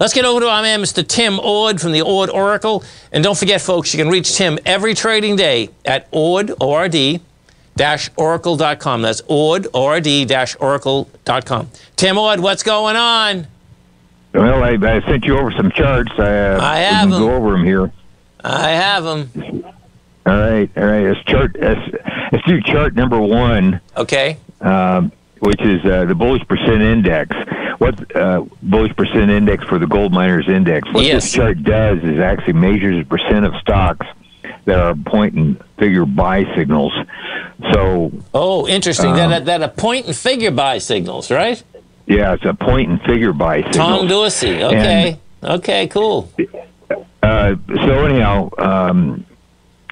Let's get over to our man, Mr. Tim Ord from the Ord Oracle. And don't forget, folks, you can reach Tim every trading day at Ord, O-R-D, dash oracle.com. That's Ord, O-R-D, dash oracle.com. Tim Ord, what's going on? Well, I, I sent you over some charts. I, Uh, I have them. Go over them here. I have them. All right, all right. Let's chart. Let's, let's do chart number one. Okay. Um, which is uh, the bullish percent index. What uh, bullish percent index for the gold miners index? What Yes. this chart does is actually measures the percent of stocks that are point and figure buy signals. So Oh, interesting. Um, that, that a point and figure buy signals, right? yeah, it's a point and figure buy signal. Tom Dorsey. Okay. okay, cool. Uh, so anyhow, um,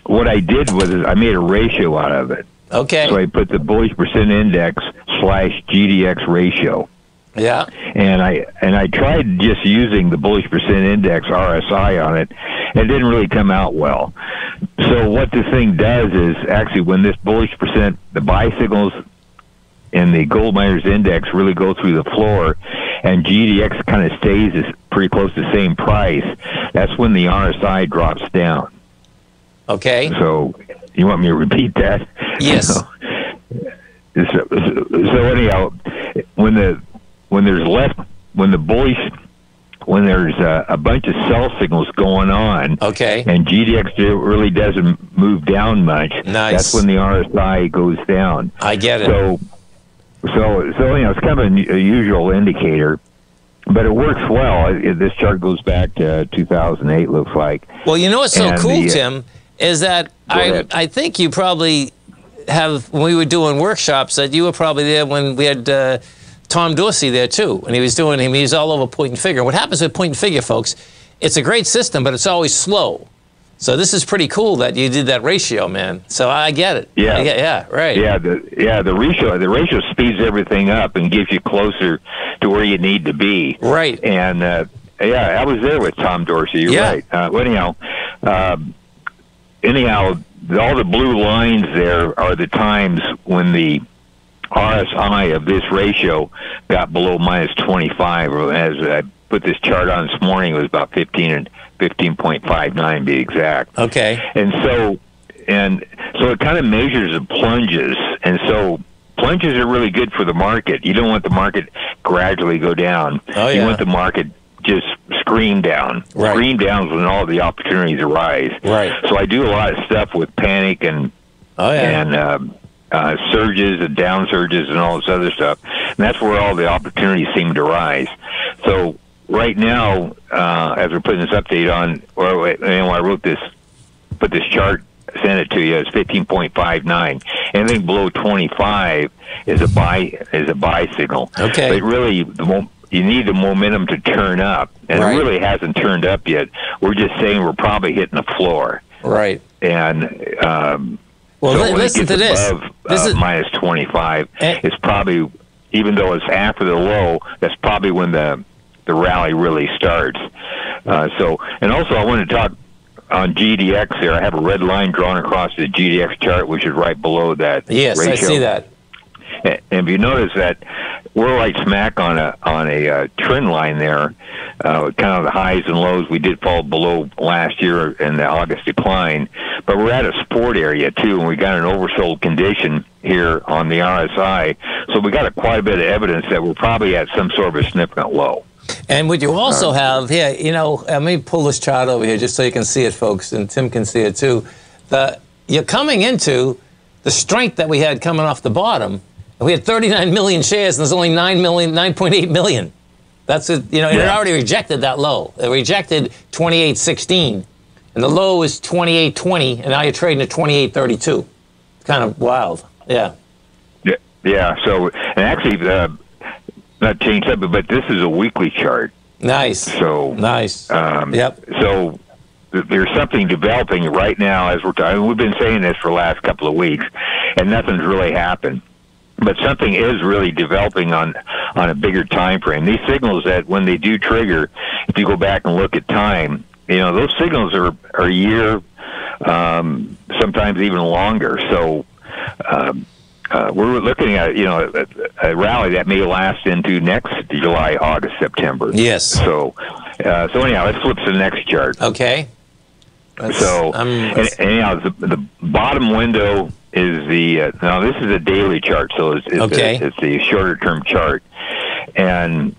what I did was I made a ratio out of it. Okay. So I put the bullish percent index slash GDX ratio. Yeah. and I and I tried just using the bullish percent index RSI on it. And it didn't really come out well. So what this thing does is actually when this bullish percent, the buy signals and the gold miners index really go through the floor, and GDX kind of stays pretty close to the same price. That's when the RSI drops down. Okay. So you want me to repeat that? Yes. So, so, so anyhow, when the when there's left when the bullish when there's a, a bunch of sell signals going on, Okay. and GDX really doesn't move down much. Nice. That's when the RSI goes down. I get it. So, so, so you know, it's kind of an unusual indicator, but it works well. This chart goes back to 2008. Looks like. Well, you know what's so And cool, the, uh, Tim, is that I. I think you probably have when we were doing workshops that you were probably there when we had uh, Tom Dorsey there too, and he was doing him. He was all over point and figure. What happens with point and figure, folks? It's a great system, but it's always slow. So this is pretty cool that you did that ratio, man. So I get it. Yeah. Get- yeah, right. Yeah, the yeah the ratio the ratio speeds everything up and gives you closer to where you need to be. Right. And uh, yeah, I was there with Tom Dorsey. You're Yeah. right. Uh, well, anyhow, um, anyhow, all the blue lines there are the times when the RSI of this ratio got below minus 25. Or as I put this chart on this morning, it was about 15 and 15.59 to be exact. Okay. And so, and so it kind of measures the plunges, and so plunges are really good for the market. You don't want the market gradually go down. Oh, You want the market just scream down. Right. Scream down is when all the opportunities arise. Right. So I do a lot of stuff with panic and Oh yeah. and um, uh, surges and down surges and all this other stuff. And that's where all the opportunities seem to rise. So right now, uh, as we're putting this update on, or you I wrote this, put this chart, sent it to you. It's fifteen point five nine. Anything below twenty five is a buy is a buy signal. Okay. But really, the you need the momentum to turn up, and Right. it really hasn't turned up yet. We're just saying we're probably hitting the floor right. and um, Well, so it listen gets to this. Above, This uh, is- minus 25. Eh. it's probably, even though it's after the low, that's probably when the the rally really starts. Uh, so, and also I want to talk on GDX there. I have a red line drawn across the GDX chart, which is right below that Yes, ratio. I see that. And if you notice that we're right smack on a on a uh, trend line there, uh, kind of the highs and lows. We did fall below last year in the August decline, but we're at a support area too, and we got an oversold condition here on the RSI. So we got a, quite a bit of evidence that we're probably at some sort of a significant low. And what you also have here, you know, let me pull this chart over here just so you can see it, folks, and Tim can see it too. The you're coming into the strength that we had coming off the bottom. We had 39 million shares, and there's only 9 million, 9.8 million. That's it. You know, it Yeah. already rejected that low. It rejected 28.16, and the low is 28.20, and now you're trading at 28.32. Kind of wild. Yeah. Yeah, yeah. So and actually, uh, not changed up, but this is a weekly chart. Nice. So Nice. Um, Yep. So there's something developing right now as we're talking. We've been saying this for the last couple of weeks, and nothing's really happened. But something is really developing on on a bigger time frame. These signals that when they do trigger, if you go back and look at time, you know those signals are are a year, um, sometimes even longer. So. Um, uh, we're looking at you know a, a rally that may last into next July, August, September. Yes. So, Uh, so anyhow, let's flip to the next chart. Okay. Let's- So um, and, anyhow, the, the bottom window is the uh, now this is a daily chart, so it's it's, Okay. a, it's the shorter term chart, and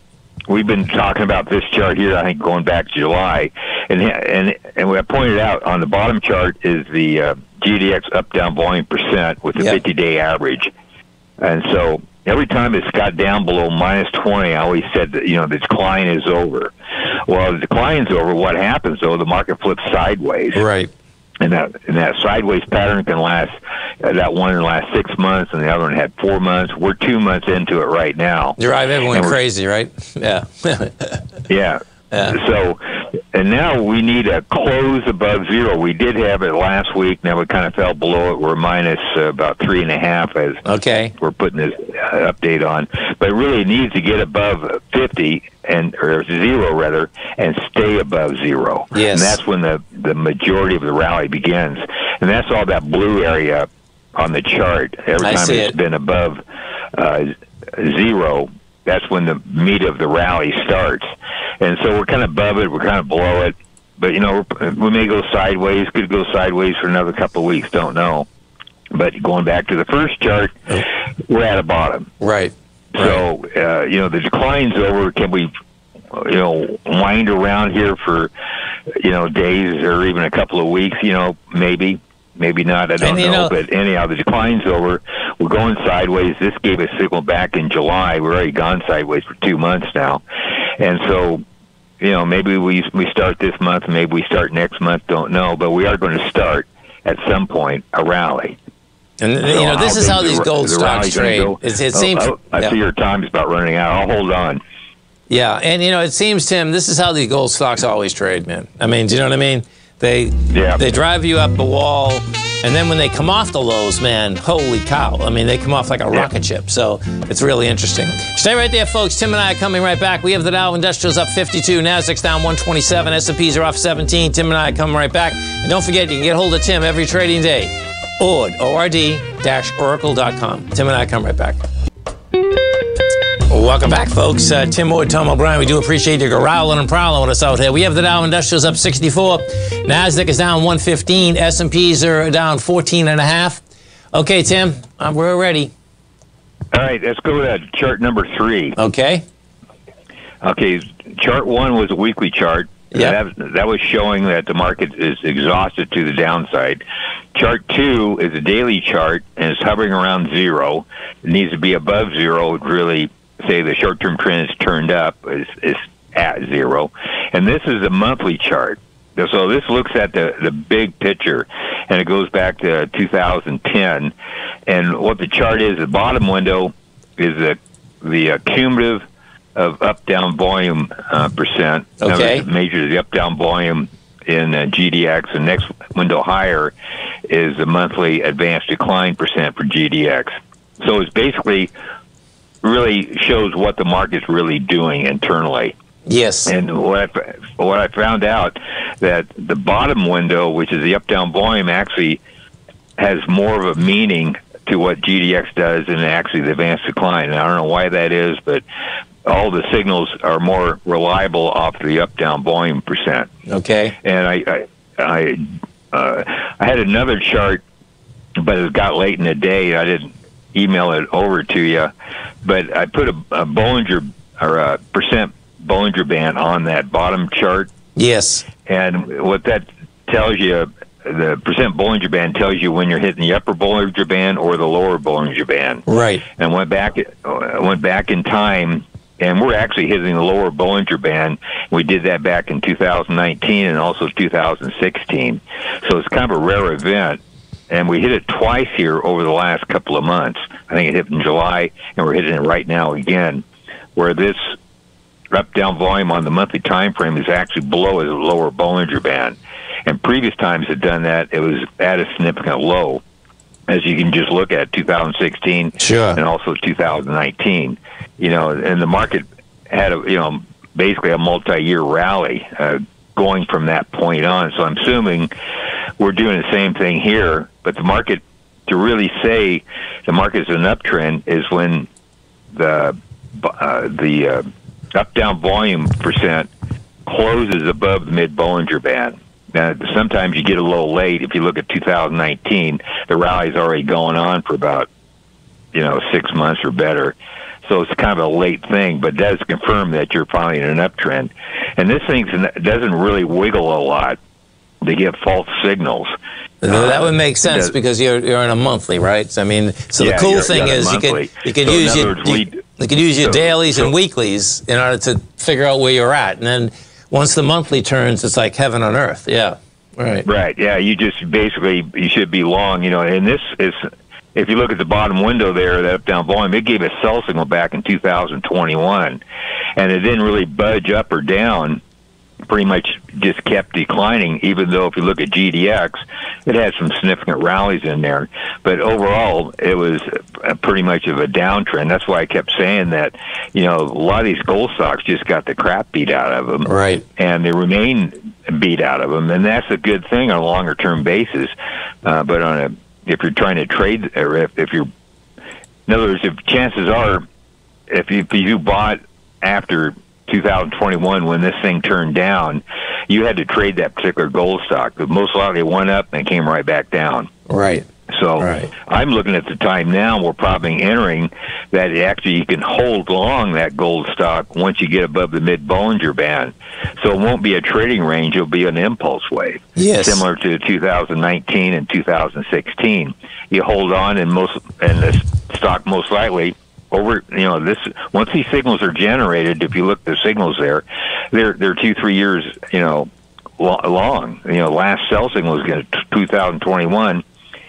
we've been talking about this chart here. I think going back to July, and and and what I pointed out on the bottom chart is the uh, GDX up down volume percent with the Yep. 50 day average, and so. Every time it's got down below minus 20, I always said that, you know, the decline is over. Well, the decline's over. What happens, though, the market flips sideways right. And that and that sideways pattern can last. Uh, that one in the last six months, and the other one had four months. We're two months into it right now. Drive everyone And we're- crazy, right? Yeah. Yeah. Yeah. So, and now we need a close above zero. We did have it last week. Now we kind of fell below it. We're minus uh, about three and a half as okay. we're putting this uh, update on. But it really needs to get above 50 and or zero rather, and stay above zero. Yes. And that's when the the majority of the rally begins. And that's all that blue area on the chart. Every time it's it. been above uh, zero, that's when the meat of the rally starts. And so we're kind of above it. We're kind of below it. But you know, we're- may go sideways. Could go sideways for another couple of weeks. Don't know. But going back to the first chart, we're at a bottom. Right. So uh, you know the decline's over. Can we, you know, wind around here for, you know, days or even a couple of weeks? You know, maybe, maybe not. I don't know. know- But anyhow, the decline's over. We're going sideways. This gave a signal back in July. We're already gone sideways for two months now, and so. You know, maybe we we start this month, maybe we start next month. Don't know, but we are going to start at some point a rally. And you know, this how is how these gold the stocks trade. go? It, it Oh, seems. oh, I yeah. see your time's about running out. I'll hold on. Yeah, and you know, it seems, Tim, this is how these gold stocks always trade, man. I mean, do you know what I mean? They Yeah. they drive you up the wall, and then when they come off the lows, man, holy cow! I mean, they come off like a rocket ship. So it's really interesting. Stay right there, folks. Tim and I are coming right back. We have the Dow Industrials up 52, Nasdaq's down 127, S&Ps are off 17. Tim and I are coming right back. And don't forget, you can get hold of Tim every trading day. Ord, O-R-D-Oracle.com. Tim and I come right back. Welcome back, folks. Uh, Tim Ord, Tom O'Brien. We do appreciate you growling and prowling with us out here. We have the Dow Industrials up 64. Nasdaq is down 115. S&Ps are down 14 and a half. Okay, Tim, uh, we're ready. All right, let's go to chart number three. Okay. Okay, chart one was a weekly chart. Yep. That, that was showing that the market is exhausted to the downside. Chart two is a daily chart and it's hovering around zero. It needs to be above zero to really say the short term trend is turned up, is, is at zero. And this is a monthly chart. So this looks at the, the big picture, and it goes back to 2010. And what the chart is, the bottom window is the the uh, cumulative of up down volume uh, percent. Okay. measures the up down volume in uh, GDX. The next window higher is the monthly advanced decline percent for GDX. So it's basically really shows what the market's really doing internally. Yes. And what I, what I found out that the bottom window, which is the up down volume, actually has more of a meaning to what GDX does than actually the advanced decline. And I don't know why that is, but all the signals are more reliable off the up down volume percent. Okay. And I I I, uh, I had another chart, but it got late in the day. I didn't email it over to you, but I put a, a Bollinger or a percent Bollinger Band on that bottom chart, Yes. and what that tells you, the percent Bollinger Band tells you when you're hitting the upper Bollinger Band or the lower Bollinger Band. Right. And went back, went back in time, and we're actually hitting the lower Bollinger Band. We did that back in 2019 and also 2016. So it's kind of a rare event. And we hit it twice here over the last couple of months. I think it hit in July, and we're hitting it right now again, where this up down volume on the monthly time frame is actually below the lower Bollinger Band. And previous times had done that, it was at a significant low, as you can just look at 2016 Sure. and also 2019. You know, and the market had a you know basically a multi-year rally uh, going from that point on. So I'm assuming we're doing the same thing here, but the market to really say the market is an uptrend is when the uh, the uh, up down volume percent closes above the mid Bollinger Band. Now, sometimes you get a little late. If you look at 2019, the rally's already going on for about, you know, six months or better. So it's kind of a late thing, but does confirm that you're finally in an uptrend. And this thing doesn't really wiggle a lot. They give false signals. that would make sense because you're you're in a monthly, right? I mean, so yeah, the cool thing is you can you can so use your words, you, we, you can use your so, dailies so, and weeklies in order to figure out where you're at, and then once the monthly turns, it's like heaven on earth. Yeah, right. Right. Yeah, you just basically you should be long, you know. And this is if you look at the bottom window there, that up down volume, it gave a sell signal back in 2021, and it didn't really budge up or down. Pretty much just kept declining, even though if you look at GDX, it had some significant rallies in there. But overall, it was pretty much of a downtrend. That's why I kept saying that, you know, a lot of these gold stocks just got the crap beat out of them. Right. And they remain beat out of them. And that's a good thing on a longer term basis. Uh, but on a if you're trying to trade, or if, if you're, in other words, if chances are, if you, if you bought after 2021 when this thing turned down, you had to trade that particular gold stock. But most likely it went up and came right back down. Right. So right. I'm looking at the time now. We're probably entering that actually you can hold long that gold stock once you get above the mid Bollinger Band. So it won't be a trading range; it'll be an impulse wave, yes. similar to 2019 and 2016. You hold on, and most and the stock most likely over you know this once these signals are generated. If you look at the signals there, they're they're two three years you know long. You know, last sell signal was 2021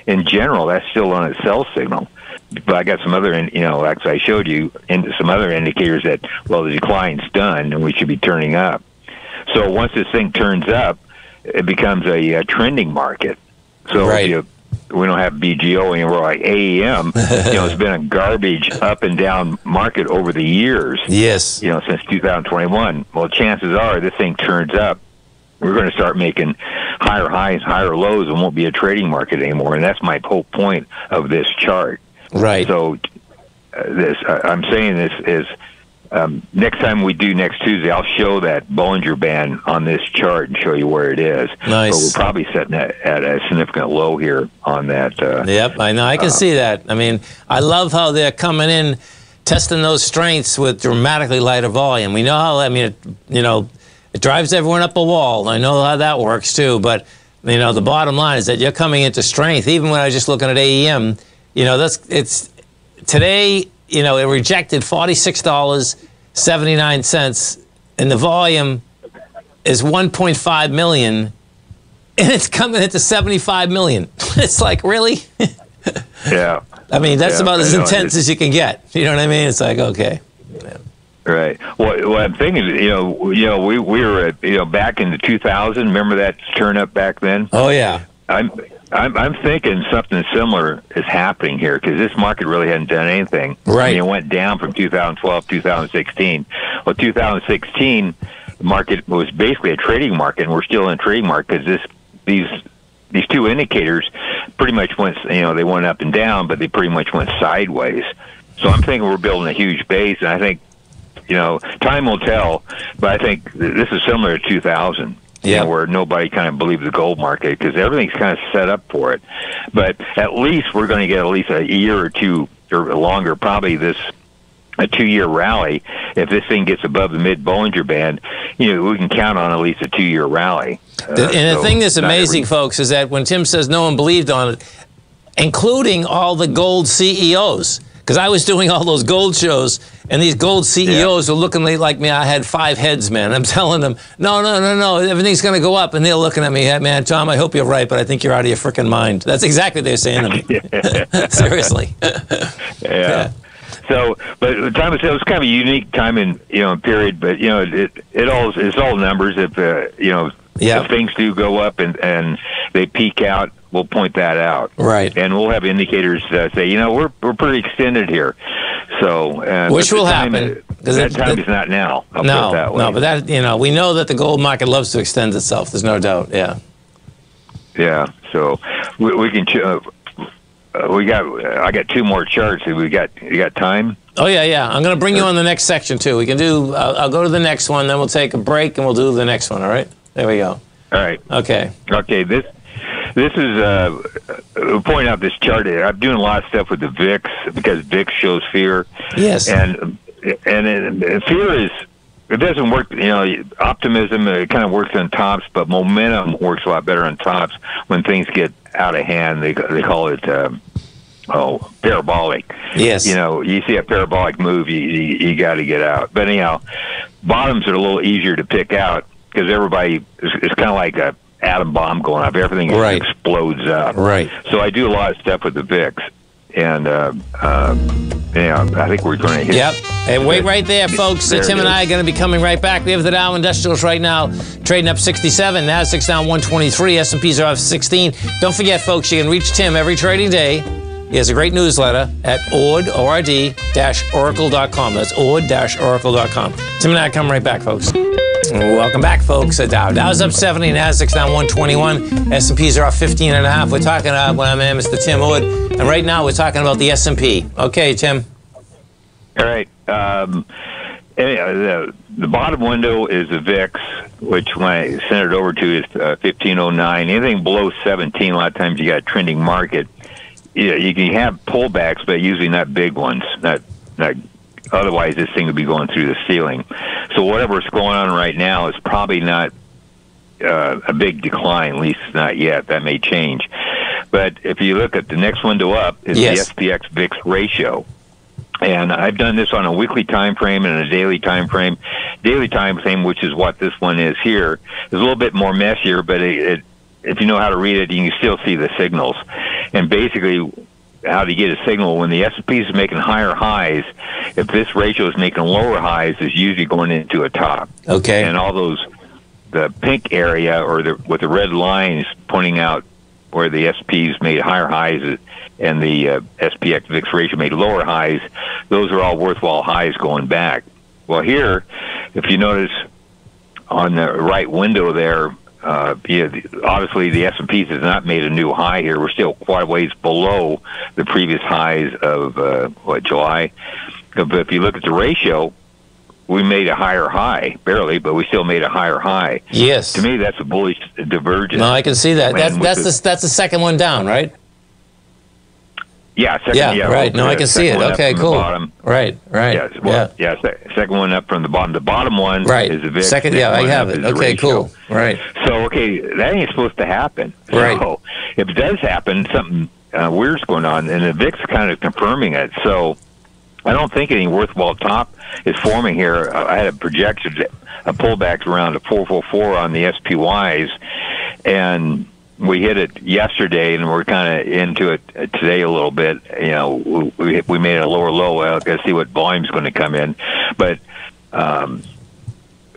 in general, that's still on its sell signal. But I got some other, you know, like I showed you, some other indicators that well, the decline's done and we should be turning up. So once this thing turns up, it becomes a, a trending market. So right. you, we don't have BGO anymore like AEM. you know, it's been a garbage up and down market over the years. Yes. You know, since 2021. Well, chances are this thing turns up we're going to start making higher highs, higher lows, and won't be a trading market anymore. And that's my whole point of this chart. Right. So, uh, this uh, I'm saying this is um, next time we do next Tuesday, I'll show that Bollinger Band on this chart and show you where it is. Nice. But we're probably setting at, at a significant low here on that. Uh, yep, I know. I can uh, see that. I mean, I love how they're coming in, testing those strengths with dramatically lighter volume. We know how. I mean, it, you know it drives everyone up a wall. I know how that works too, but you know the bottom line is that you're coming into strength. Even when I was just looking at AEM, you know that's it's today. You know it rejected forty six dollars seventy nine cents, and the volume is one point five million, and it's coming into seventy five million. it's like really. yeah. I mean that's yeah, about as intense as you can get. You know what I mean? It's like okay. Yeah. Right. Well, what I'm thinking, you know, you know, we we were at, you know back in the 2000. Remember that turn up back then? Oh yeah. I'm I'm I'm thinking something similar is happening here because this market really hadn't done anything. Right. I mean, it went down from 2012 2016. Well, 2016 the market was basically a trading market, and we're still in a trading market because this these these two indicators pretty much went you know they went up and down, but they pretty much went sideways. So I'm thinking we're building a huge base, and I think you know, time will tell. But I think this is similar to 2000. Yeah. where nobody kind of believed the gold market because everything's kind of set up for it. But at least we're going to get at least a year or two or longer, probably this a two-year rally. If this thing gets above the mid Bollinger Band, you know we can count on at least a two-year rally. Uh, and the so thing that's amazing, every- folks, is that when Tim says no one believed on it, including all the gold CEOs because I was doing all those gold shows, and these gold CEOs yeah. were looking like me. I had five heads, man. I'm telling them, no, no, no, no, everything's going to go up, and they're looking at me, hey, man, Tom, I hope you're right, but I think you're out of your freaking mind. That's exactly what they're saying to me. Seriously. yeah. yeah. So, but the time of sale was kind of a unique time in you know period, but you know it it all it's all numbers. If uh, you know yeah. things do go up and and they peak out, we'll point that out. Right. And we'll have indicators that say, you know, we're we're pretty extended here. So, uh, which will time, happen because that time is not now. I'll no, no, but that you know, we know that the gold market loves to extend itself. There's no doubt. Yeah. Yeah. So we, we can. Uh, we got. I got two more charts. We got. You got time? Oh yeah, yeah. I'm going to bring you on the next section too. We can do. I'll, I'll go to the next one, then we'll take a break and we'll do the next one. All right. There we go. All right. Okay. Okay. This this is uh, point out this chart. here. I'm doing a lot of stuff with the VIX because VIX shows fear. Yes. And and it, fear is it doesn't work. You know, optimism it kind of works on tops, but momentum works a lot better on tops when things get out of hand. They they call it. Um, oh, parabolic. Yes. You know, you see a parabolic move, you you, you got to get out. But anyhow, bottoms are a little easier to pick out because everybody is, is kind of like a atom bomb going off. Everything right. explodes up. Right. So I do a lot of stuff with the VIX, and uh, uh, yeah, I think we're going to hit. Yep. Hey, wait right there, folks. There Tim and I are going to be coming right back. We have the Dow Industrials right now trading up 67. Nasdaq's down 123. S&Ps are off 16. Don't forget, folks, you can reach Tim every trading day. He has a great newsletter at ord, O-R-D, oracle.com. That's ord-oracle.com. Tim and I come right back, folks. Welcome back, folks. Dow. Dow's up 70, Nasdaq's down 121. S&Ps are off 15 and a half. We're talking about when I'm in, Mr. Tim Ord, and right now we're talking about the S&P. Okay, Tim. All right. Um, the, the bottom window is the VIX, which when I send it over to is uh, 1509. Anything below 17, a lot of times you got a trending market. Yeah, you can have pullbacks, but usually not big ones. Not not. Otherwise, this thing would be going through the ceiling. So whatever's going on right now is probably not uh, a big decline, at least not yet. That may change. But if you look at the next window up, is yes. the SPX VIX ratio. And I've done this on a weekly time frame and a daily time frame. Daily time frame, which is what this one is here, is a little bit more messier, but it, it if you know how to read it, you can still see the signals. And basically, how to get a signal when the S&P is making higher highs, if this ratio is making lower highs, it's usually going into a top. Okay. And all those, the pink area or the with the red lines pointing out where the SPs made higher highs and the uh, SPX VIX ratio made lower highs, those are all worthwhile highs going back. Well, here, if you notice on the right window there, uh, yeah, obviously the S&P has not made a new high here. We're still quite a ways below the previous highs of uh, what July. But if you look at the ratio, we made a higher high, barely, but we still made a higher high. Yes. To me, that's a bullish divergence. No, I can see that. That's that's the, that's the second one down, right? Yeah, second, yeah, yeah, right. No, I can see it. Okay, cool. Bottom. Right, right. Yeah, well, yeah. yeah, second one up from the bottom. The bottom one right. is the VIX. Second, yeah, I have it. Okay, cool. Right. So, okay, that ain't supposed to happen. Right. So, if it does happen, something uh, weird's going on, and the VIX is kind of confirming it. So, I don't think any worthwhile top is forming here. I had a projected a pullback around a 444 on the SPYs, and we hit it yesterday, and we're kind of into it today a little bit. You know, we we made a lower low. I'll got to see what volume's going to come in, but. Um,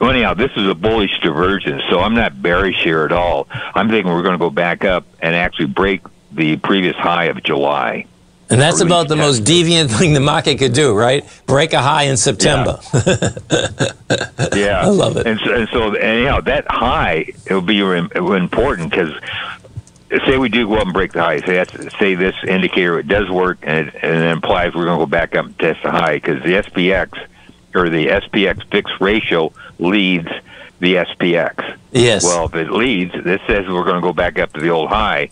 anyhow, this is a bullish divergence, so I'm not bearish here at all. I'm thinking we're going to go back up and actually break the previous high of July. And that's about the most deviant thing the market could do, right? Break a high in September. Yeah, yeah. I love it. And so, and so anyhow, that high it will be important because say we do go up and break the high. Say that's, say this indicator it does work, and it, and it implies we're going to go back up and test the high because the SPX or the SPX VIX ratio leads the SPX. Yes. Well, if it leads, this says we're going to go back up to the old high,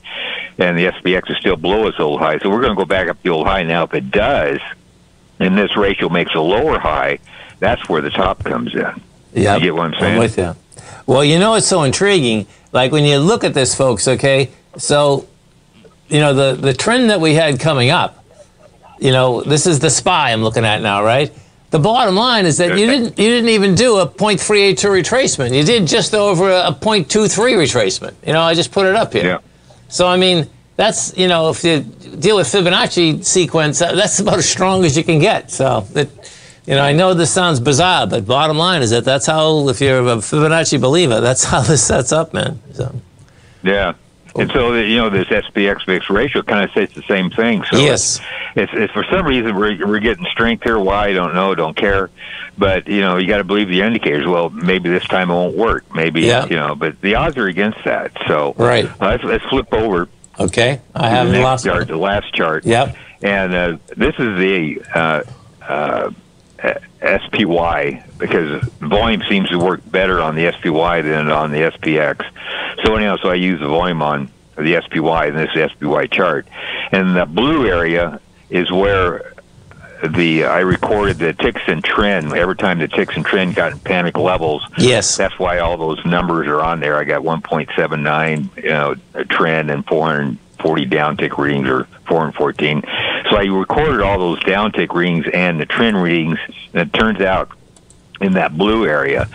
and the SPX is still below its old high. So we're going to go back up to the old high. Now, if it does, and this ratio makes a lower high, that's where the top comes in. Yeah. You get what I'm saying? I'm with you. Well, you know, it's so intriguing. Like when you look at this, folks, okay, so, you know, the, the trend that we had coming up, you know, this is the SPY I'm looking at now, right? The bottom line is that you didn't you didn't even do a 0.382 retracement. You did just over a 0.23 retracement. You know, I just put it up here. Yeah. So I mean, that's you know, if you deal with Fibonacci sequence, uh, that's about as strong as you can get. So that, you know, I know this sounds bizarre, but bottom line is that that's how, if you're a Fibonacci believer, that's how this sets up, man. So. Yeah. And so, you know, this SPX VIX ratio kind of says the same thing. So yes. It's, it's, for some reason we're, we're getting strength here. Why? I don't know. Don't care. But, you know, you got to believe the indicators. Well, maybe this time it won't work. Maybe, yeah. you know, but the odds are against that. So right. Uh, let's, let's flip over. Okay. I have the the last chart, one. the last chart. Yep. And uh, this is the uh, uh, SPY because volume seems to work better on the SPY than on the SPX. So anyhow, so I use the volume on the SPY in this SPY chart, and the blue area is where the I recorded the ticks and TRIN. Every time the ticks and TRIN got in panic levels, yes, that's why all those numbers are on there. I got 1.79, you know, a TRIN and 440 downtick readings or 414. So I recorded all those downtick readings and the TRIN readings, and it turns out in that blue area.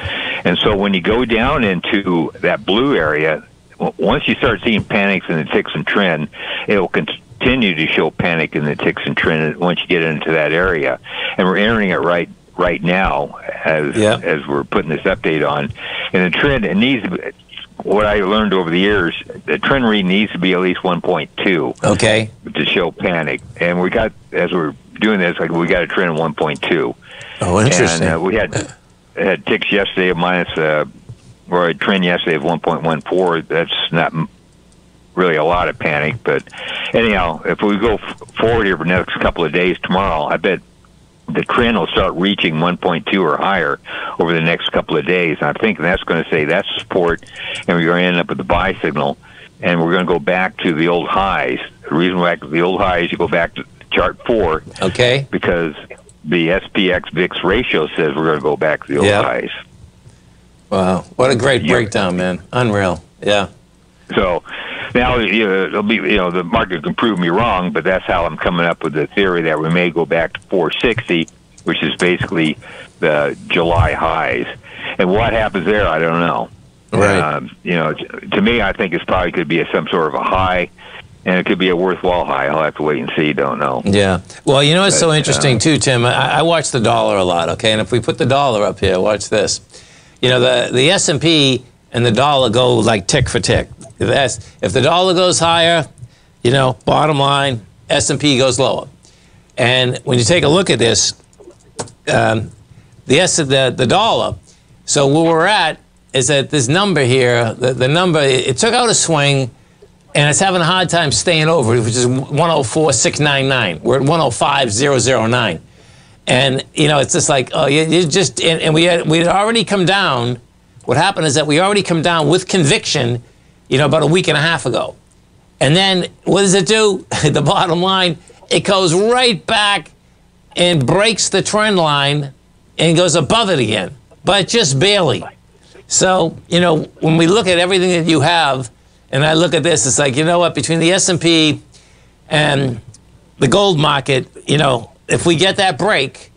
And so when you go down into that blue area, once you start seeing panics in the ticks and TRIN, it will continue to show panic in the ticks and TRIN once you get into that area. And we're entering it right right now as yeah. as we're putting this update on. And the TRIN it needs to be, what I learned over the years, the TRIN read needs to be at least 1.2. Okay. To show panic, and we got as we're doing this, like we got a TRIN of 1.2. Oh, interesting. And uh, we had had ticks yesterday of minus, uh, or a TRIN yesterday of 1.14. That's not really a lot of panic, but anyhow, if we go f- forward here for the next couple of days, tomorrow, I bet the TRIN will start reaching 1.2 or higher over the next couple of days. And I think that's going to say that's support, and we're going to end up with the buy signal, and we're going to go back to the old highs. The reason to the old highs, you go back to chart four. Okay. Because the SPX VIX ratio says we're going to go back to the old yep. highs. Wow, what a great breakdown, man! Unreal. Yeah. So now you know, it'll be you know the market can prove me wrong, but that's how I'm coming up with the theory that we may go back to 460, which is basically the July highs. And what happens there, I don't know. Right. Um, you know, to me, I think it's probably could be a, some sort of a high, and it could be a worthwhile high. I'll have to wait and see. Don't know. Yeah. Well, you know what's But, so interesting uh, too, Tim. I, I watch the dollar a lot. Okay, and if we put the dollar up here, watch this. You know, the the S and P and the dollar go like tick for tick. If, that's, if the dollar goes higher, you know, bottom line, S and P goes lower. And when you take a look at this, um, the S the the dollar. So where we're at is that this number here, the, the number, it, it took out a swing, and it's having a hard time staying over, which is 104,699. We're at 105,009. And, you know, it's just like, oh, you, you just, and, and we had, we had already come down. What happened is that we already come down with conviction, you know, about a week and a half ago. And then what does it do? the bottom line, it goes right back and breaks the trend line and goes above it again, but just barely. So, you know, when we look at everything that you have, and I look at this, it's like, you know what, between the S&P and the gold market, you know, if we get that break,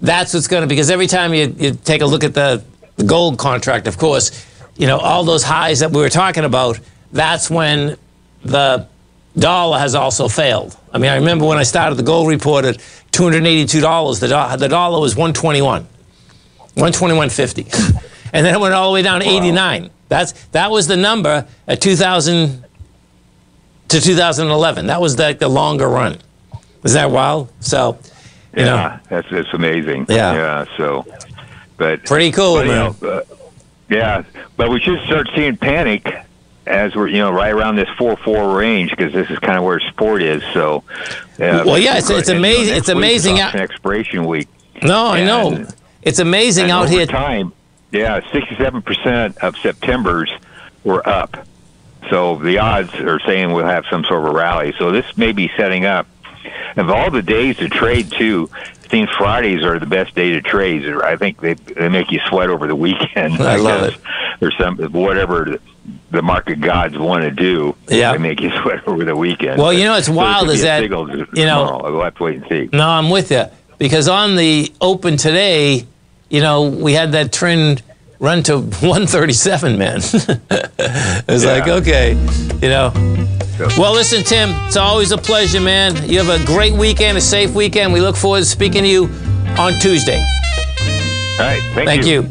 that's what's going to, because every time you, you take a look at the, the gold contract, of course, you know, all those highs that we were talking about, that's when the dollar has also failed. I mean, I remember when I started the gold report at $282, the, do- the dollar was 121, 121.50. and then it went all the way down to 89. That's, that was the number at 2000 to 2011. That was the, the longer run. Is that wild? So, you know, Yeah, that's that's amazing. Yeah. yeah. So, but pretty cool, but, man. know, uh, yeah, but we should start seeing panic as we're you know right around this four four range because this is kind of where sport is. So, uh, Well, yeah, it's- it's and, amazing- it's amazing out- expiration week. No, I know. It's amazing out here. time, yeah, sixty-seven percent of September's were up. So the odds are saying we'll have some sort of a rally. So this may be setting up. Of all the days to trade, too, it seems Fridays are the best day to trade. I think they they make you sweat over the weekend. I love guess. Or some whatever the market gods want to do. Yeah. they make you sweat over the weekend. Well, you know So there wild could is that, you know- tomorrow. We'll have to wait and see. No, I'm with you because on the open today, you know, we had that TRIN run to 137, man. it's like okay, you know. Well, listen, Tim, it's always a pleasure, man. You have a great weekend, a safe weekend. We look forward to speaking to you on Tuesday. All right, Thank you.